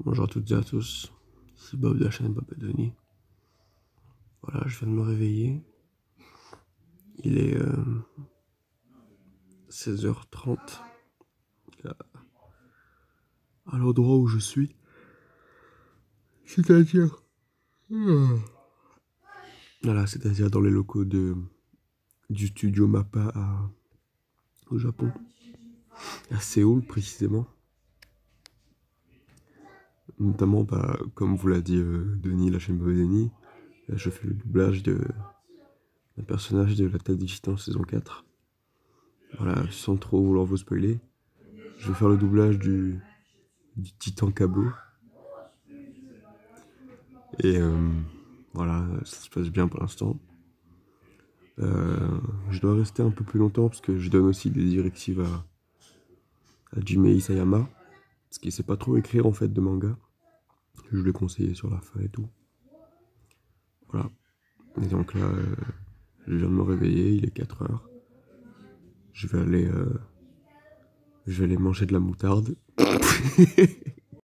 Bonjour à toutes et à tous, c'est Bob de la chaîne Bob et Denis. Voilà, je viens de me réveiller. Il est 16h30 euh, à l'endroit où je suis. C'est-à-dire. Hmm. Voilà, c'est-à-dire dans les locaux de, du studio Mappa au Japon, à Séoul précisément. Notamment, bah, comme vous l'a dit euh, Denis, la chaîne Denis, je fais le doublage de d'un personnage de l'attaque des titans saison 4. Voilà, sans trop vouloir vous spoiler. Je vais faire le doublage du, titan Cabo. Et euh, voilà, ça se passe bien pour l'instant. Euh, je dois rester un peu plus longtemps parce que je donne aussi des directives à, à Jimei Isayama. Parce qu'il sait pas trop écrire en fait de manga. Je lui ai conseillé sur la fin et tout. Voilà. Et donc là, euh, je viens de me réveiller, il est 4 heures. Je vais aller, euh, je vais aller manger de la moutarde.